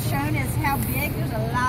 shown is how big. There's a lot